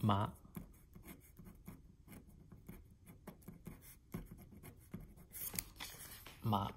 麻麻